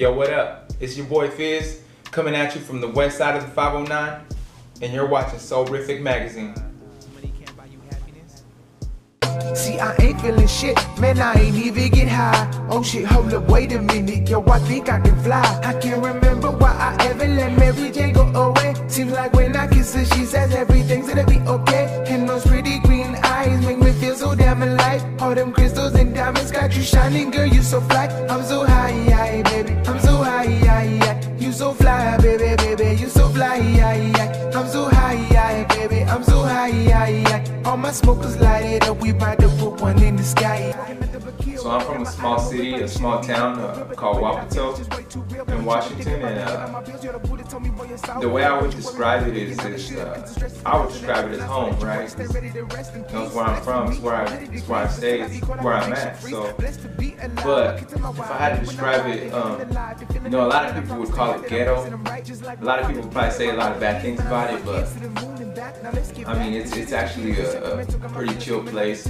Yo, what up? It's your boy Phyzz coming at you from the west side of the 509, and you're watching SoulRiffic Magazine. See, I ain't feeling shit, man, I ain't even get high. Oh shit, hold up, wait a minute, yo, I think I can fly. I can't remember why I ever let Mary J go away. Seems like when I kiss her, she says everything's gonna be okay. And those pretty green eyes make me feel so damn alive. All them crystals diamonds got you shining, girl, you so fly. I'm so high, high, baby, I'm so high, high, high. You so fly, baby, baby, you so fly, high, high. I'm so high, high, baby, I'm so high, high, high. All my smokers light it up, we about to put one in the sky. So I'm from a small city, a small town uh, called Wapato in Washington, and uh, the way I would describe it is, is uh, I would describe it as home, right? That's where I'm from, it's where I, it's where I stay, it's where I'm at. So, but if I had to describe it, um, you know, a lot of people would call it ghetto. A lot of people would probably say a lot of bad things about it, but I mean, it's it's actually a, a pretty chill place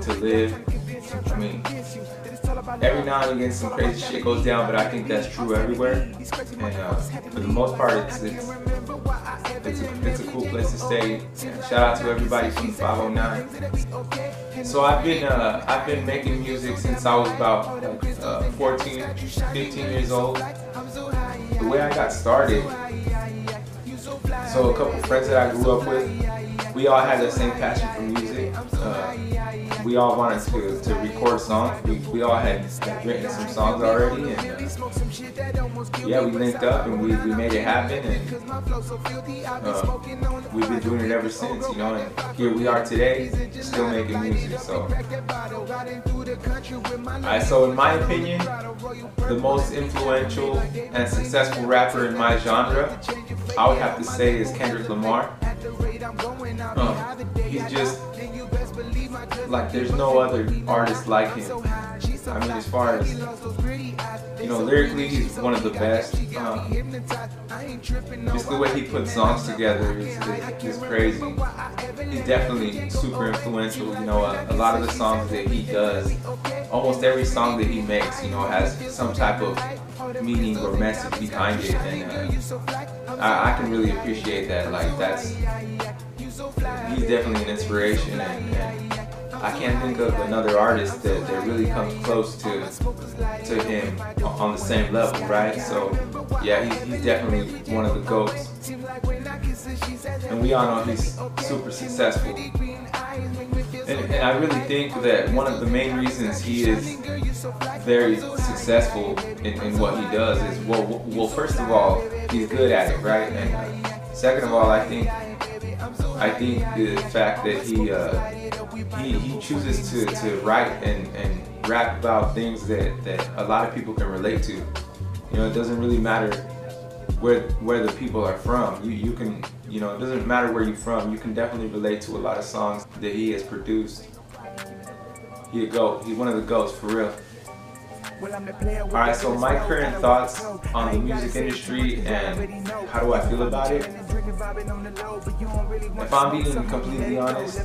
to live. I mean, every now and again some crazy shit goes down, but I think that's true everywhere. And uh, for the most part, it's it's it's a, it's a cool place to stay. Shout out to everybody from the 509. So I've been uh, I've been making music since I was about uh, 14, 15 years old. The way I got started. So a couple friends that I grew up with, we all had the same passion for music. Uh, we all wanted to, to record songs. We, we all had written some songs already, and uh, yeah, we linked up and we, we made it happen, and uh, we've been doing it ever since, you know. And here we are today, still making music. So, Alright, so in my opinion, the most influential and successful rapper in my genre, I would have to say is Kendrick Lamar. Uh, he's just like there's no other artist like him. I mean, as far as you know, lyrically, he's one of the best. Um, just the way he puts songs together is, is, crazy. He's definitely super influential. You know, a, a lot of the songs that he does, almost every song that he makes, you know, has some type of meaning or message behind it, and uh, I, I, can really appreciate that. Like that's he's definitely an inspiration, and, and I can't think of another artist that, that really comes close to to him on the same level, right? So yeah, he's, he's definitely one of the goats. And we all know he's super successful. And, and, I really think that one of the main reasons he is very successful in, in what he does is, well, well, first of all, he's good at it, right? And second of all, I think I think the fact that he uh, he, he chooses to, to write and, and rap about things that, that a lot of people can relate to. You know, it doesn't really matter where where the people are from. You you can you know it doesn't matter where you're from. You can definitely relate to a lot of songs that he has produced. He a goat. He's one of the goats for real. Alright, so my current thoughts on the music industry and how do I feel about it? If I'm being completely honest, the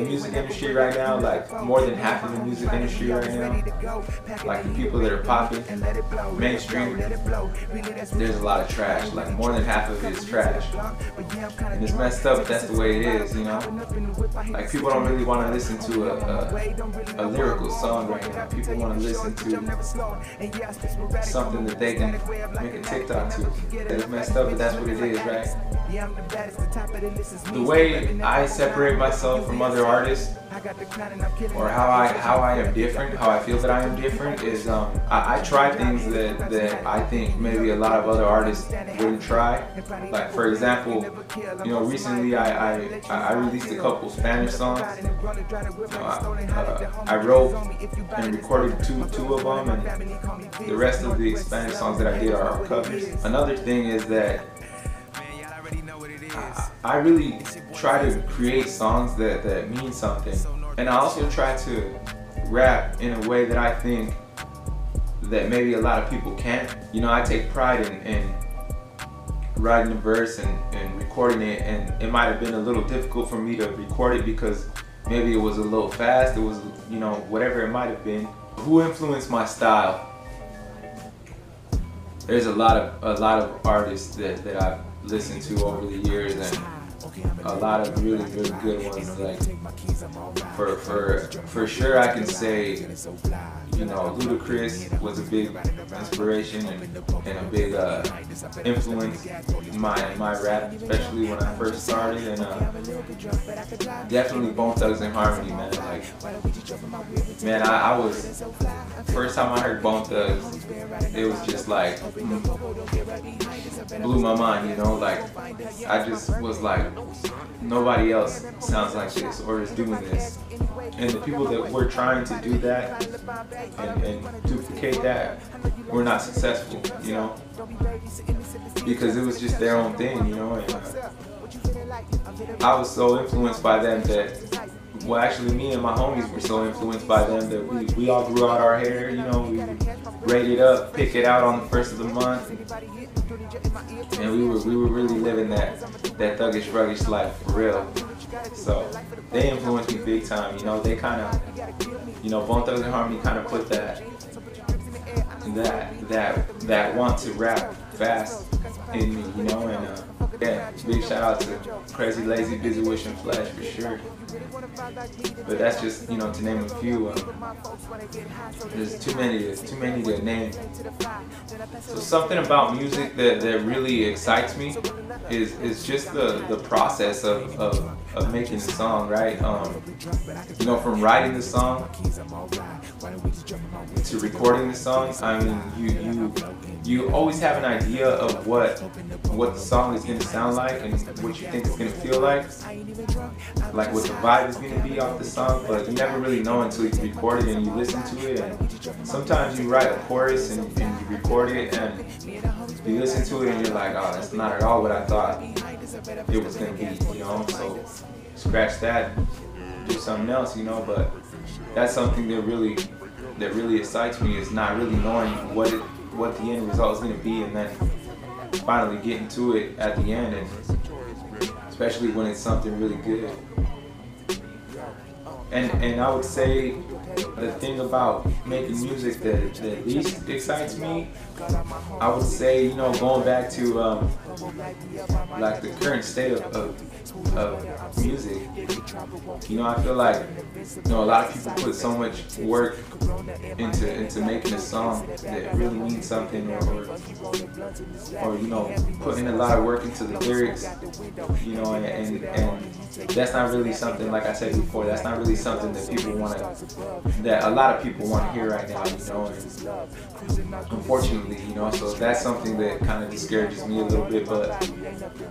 music industry right now, like more than half of the music industry right now, like the people that are popping, mainstream, there's a lot of trash. Like more than half of it is trash. And it's messed up, that's the way it is, you know? Like people don't really want to listen to a, a, a lyrical song right now. People want to listen to something that they can make a TikTok to. Messed up, but that's what it is, right? The way I separate myself from other artists, or how I how I am different, how I feel that I am different, is um, I, I try things that, that I think maybe a lot of other artists wouldn't try. Like for example, you know, recently I I, I released a couple Spanish songs. You know, I, uh, I wrote and recorded two two of them, and the rest of the Spanish songs that I did are covers. Another thing is that I really try to create songs that, that mean something. And I also try to rap in a way that I think that maybe a lot of people can't. You know, I take pride in, in writing a verse and, and recording it and it might have been a little difficult for me to record it because maybe it was a little fast, it was, you know, whatever it might have been. Who influenced my style? there's a lot of a lot of artists that, that I've listened to over the years and a lot of really really good ones like for for for sure I can say you know Ludacris was a big inspiration and, and a big uh, influence in my my rap especially when I first started. And uh, definitely Bone Thugs and Harmony man. Like man I, I was first time I heard Bone Thugs it was just like blew my mind you know? Like I just was like nobody else sounds like this or is doing this. And the people that were trying to do that and, and duplicate that were not successful, you know, because it was just their own thing, you know. And uh, I was so influenced by them that well actually me and my homies were so influenced by them that we, we all grew out our hair you know? We braided up pick it out on the first of the month and we were we were really living that that thuggish ruggish life for real. So they influenced me big time you know they kind of you know Bone Thugs and Harmony kind of put that that that that want to rap fast in me you know and uh, yeah big shout out to Krayzie Layzie Bizzy Wishing Flesh for sure but that's just, you know, to name a few. Um, there's too many, there's too many to name. So something about music that, that really excites me is, is just the, the process of, of, of making the song, right? Um, you know, from writing the song to recording the song, I mean, you, you, you always have an idea of what what the song is going to sound like and what you think it's going to feel like, like what the vibe is going to be off the song, but you never really know until you record it and you listen to it. And sometimes you write a chorus and, and you record it and you listen to it and you're like, oh, that's not at all what I thought it was going to be, you know? So scratch that, do something else, you know? But that's something that really that really excites me is not really knowing what it what the end result is going to be and then finally getting to it at the end and especially when it's something really good and and I would say the thing about making music that, that least excites me, I would say you know going back to um, like the current state of, of, of music. You know, I feel like you know a lot of people put so much work into into making a song that really means something, or or, or you know putting a lot of work into the lyrics. You know, and, and and that's not really something like I said before. That's not really something that people want to that a lot of people want to hear right now. You know, and unfortunately, you know, so that's something that kind of discourages me a little bit. But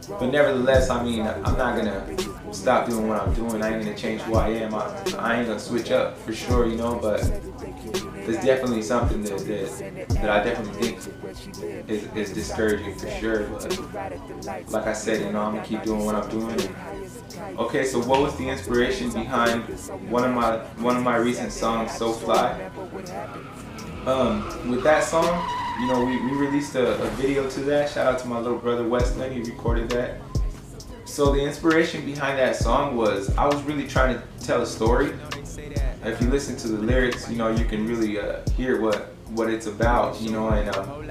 but nevertheless, I mean, I'm not gonna stop doing what I'm doing. I ain't gonna change who I am. I, I ain't gonna switch up for sure, you know. But it's definitely something that, that, that I definitely think is, is discouraging for sure. But like I said, you know, I'm gonna keep doing what I'm doing. Okay, so what was the inspiration behind one of my one of my recent songs, "So Fly"? Um, with that song, you know, we, we released a, a video to that. Shout out to my little brother Weston, he recorded that. So the inspiration behind that song was I was really trying to tell a story. If you listen to the lyrics, you know, you can really uh, hear what what it's about, you know, and um,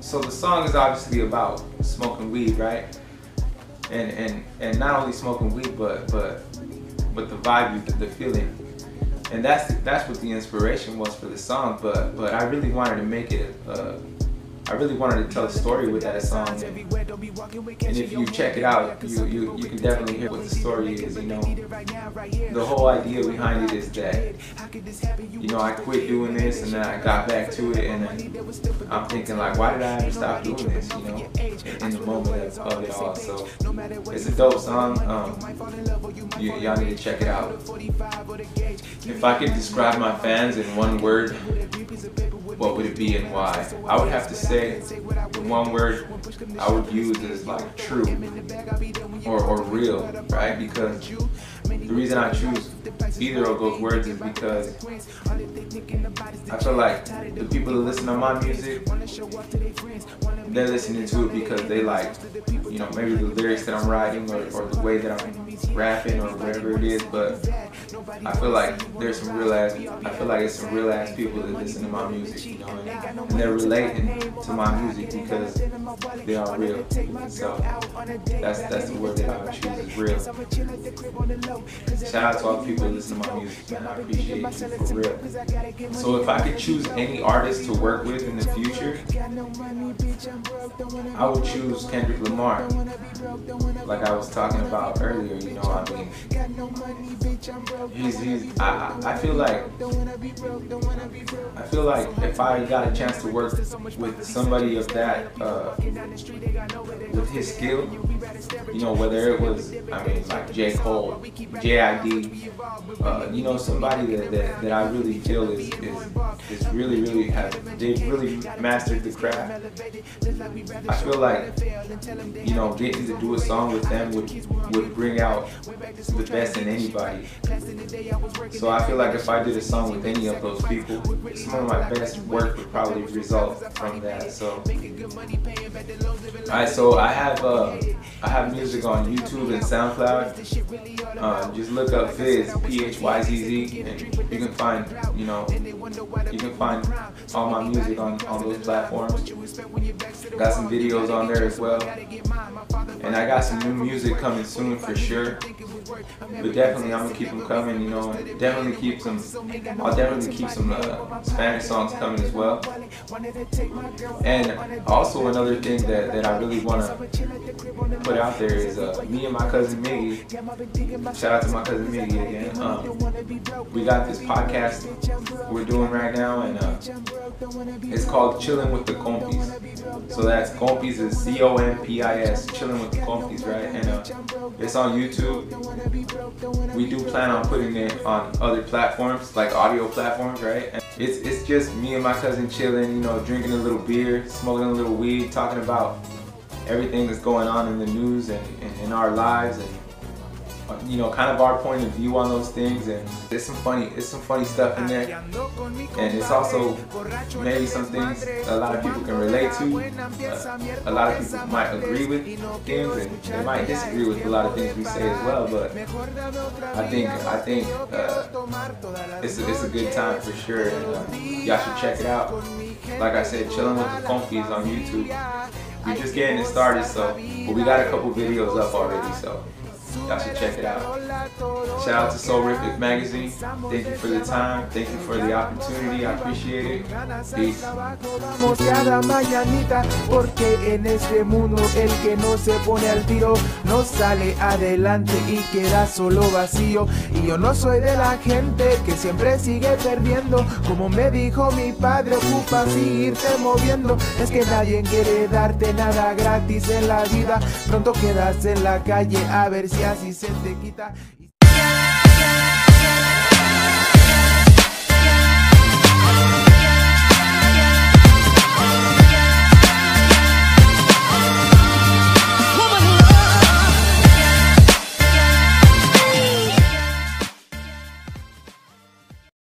so the song is obviously about smoking weed, right? And and and not only smoking weed, but but but the vibe, the, the feeling, and that's that's what the inspiration was for the song. But but I really wanted to make it I really wanted to tell a story with that song. And, and if you check it out, you, you, you can definitely hear what the story is, you know. The whole idea behind it is that, you know, I quit doing this and then I got back to it and I'm thinking like, why did I ever stop doing this, you know, in the moment of, it all. So it's a dope song. Um, y'all need to check it out. If I could describe my fans in one word, what would it be and why? I would have to say the one word I would use is like true or, or real, right? Because the reason I choose either of those words is because I feel like the people that listen to my music, they're listening to it because they like, you know, maybe the lyrics that I'm writing or, or the way that I'm rapping or whatever it is, but I feel like there's some real ass, I feel like it's some real ass people that listen to my music, you know, and, and they're relating to my music because they are real. So that's that's the word that I would choose is real. Shout out to all the people that listen to my music, man. I appreciate you for real. So if I could choose any artist to work with in the future, I would choose Kendrick Lamar. Like I was talking about earlier, you know, I mean, he's, he's I, I feel like, I feel like if I got a chance to work with somebody of that, uh, with his skill, you know, whether it was, I mean, like J. Cole, JID, uh, you know, somebody that, that, that I really feel is, is, is really, really have, they've really mastered the craft. I feel like, you know, getting to do a song with them would, would bring out the best in anybody. So I feel like if I did a song with any of those people, some of my best work would probably result from that. So, alright, so I have uh, I have music on YouTube and SoundCloud. Uh, just look up Phyzz, P H Y Z Z, and you can find, you know, you can find all my music on, on those platforms. Got some videos on there as well. And I got some new music coming soon for sure. But definitely, I'm gonna keep them coming. You know, definitely keep some. I'll definitely keep some uh, Spanish songs coming as well. And also another thing that, that I really want to put out there is uh, me and my cousin Miggy. Shout out to my cousin Miggy again. Um, we got this podcast we're doing right now, and uh, it's called Chilling with the Compis. So that's Compis is C O M P I S, Chilling with the Compis, right? And uh, it's on YouTube. We do plan on putting it on other platforms, like audio platforms, right? And it's it's just me and my cousin chilling, you know, drinking a little beer, smoking a little weed, talking about everything that's going on in the news and, and in our lives and you know, kind of our point of view on those things, and there's some funny, it's some funny stuff in there, and it's also maybe some things a lot of people can relate to. Uh, a lot of people might agree with things, and they might disagree with a lot of things we say as well. But I think, I think uh, it's a, it's a good time for sure, and uh, y'all should check it out. Like I said, chilling with the Compis on YouTube. We're just getting it started, so but we got a couple videos up already, so. Y'all should check it out. Shout out to Soulrific Magazine. Thank you for the time. Thank you for the opportunity. I appreciate it. Peace. Este yo no soy de la gente que siempre sigue perdiendo. Como me dijo mi padre, ocupa seguirte moviendo. Es que nadie quiere darte nada gratis en la vida. Pronto quedas en la calle a ver si así se te quita.